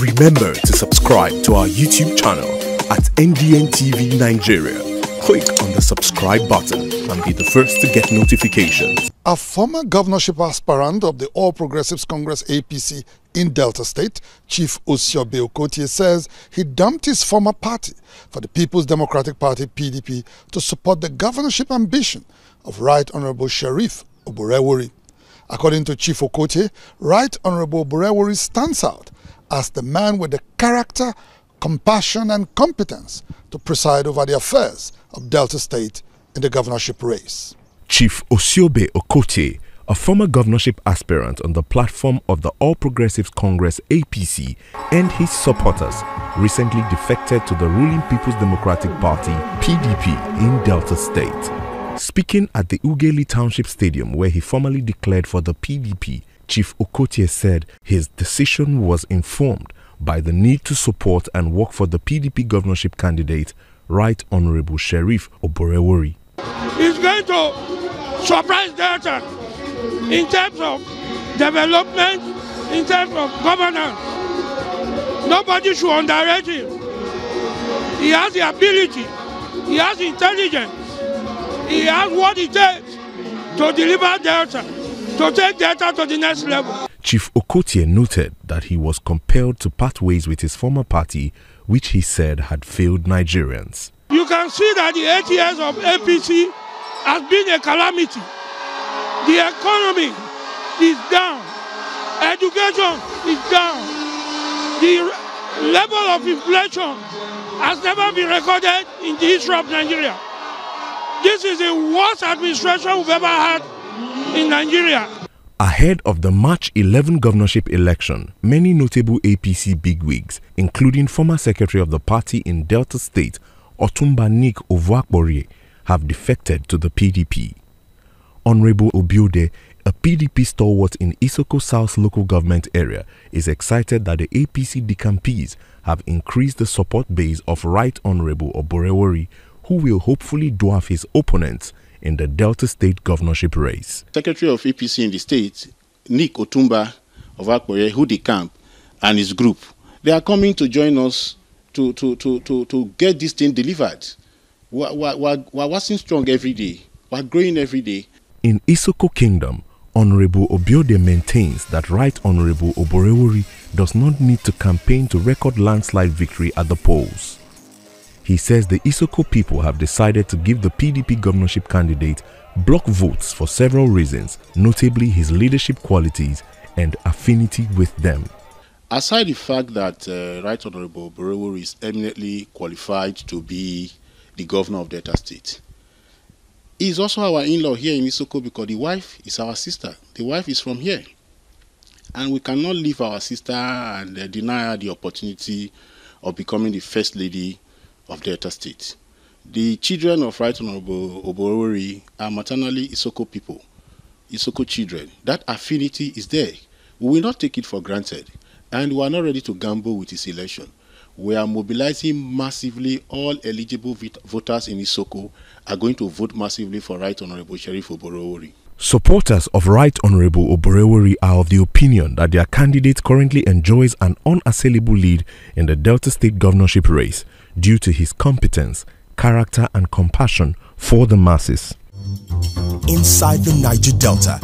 Remember to subscribe to our YouTube channel at NDN TV Nigeria. Click on the subscribe button and be the first to get notifications. A former governorship aspirant of the All Progressives Congress APC in Delta State, Chief Osiobe Okotie, says he dumped his former party for the People's Democratic Party PDP to support the governorship ambition of Right Honorable Sheriff Oborevwori. According to Chief Okotie, Right Honorable Oborevwori stands out as the man with the character, compassion, and competence to preside over the affairs of Delta State in the governorship race. Chief Osiobe Okotie, a former governorship aspirant on the platform of the All Progressives Congress APC and his supporters, recently defected to the ruling People's Democratic Party PDP in Delta State. Speaking at the Ughelli Township Stadium where he formally declared for the PDP, Chief Okotie said his decision was informed by the need to support and work for the PDP governorship candidate, Right Honorable Sheriff Oborevwori. It's going to surprise Delta in terms of development, in terms of governance. Nobody should underrate him. He has the ability, he has intelligence, he has what it takes to deliver Delta, to take Delta to the next level. Chief Okotie noted that he was compelled to part ways with his former party, which he said had failed Nigerians. You can see that the eight years of APC has been a calamity. The economy is down, education is down, the level of inflation has never been recorded in the history of Nigeria. This is the worst administration we've ever had in Nigeria. Ahead of the March 11 governorship election, many notable APC bigwigs, including former secretary of the party in Delta State, Otumba Nick Ovuakborie, have defected to the PDP. Honorable Obiode, a PDP stalwart in Isoko South local government area, is excited that the APC decampees have increased the support base of Right Honorable Oborevwori, who will hopefully dwarf his opponents in the Delta State governorship race. Secretary of APC in the state, Nick Otumba of Akboye, who decamp, and his group, they are coming to join us to, to, to, to, to get this thing delivered. We're, we're, we're working strong every day. We're growing every day. In Isoko Kingdom, Honorable Obiode maintains that Right Honorable Oborevwori does not need to campaign to record landslide victory at the polls. He says the Isoko people have decided to give the PDP governorship candidate block votes for several reasons, notably his leadership qualities and affinity with them. Aside the fact that uh, Right Honorable Oborevwori is eminently qualified to be the governor of Delta State, he is also our in-law here in Isoko because the wife is our sister. The wife is from here. And we cannot leave our sister and uh, deny her the opportunity of becoming the first lady of Delta State. The children of Right Honorable Oborevwori are maternally Isoko people, Isoko children. That affinity is there. We will not take it for granted, and we are not ready to gamble with this election. We are mobilizing massively. All eligible voters in Isoko are going to vote massively for Right Honorable Sheriff Oborevwori. Supporters of Right Honorable Oborevwori are of the opinion that their candidate currently enjoys an unassailable lead in the Delta State governorship race due to his competence, character, and compassion for the masses. Inside the Niger Delta,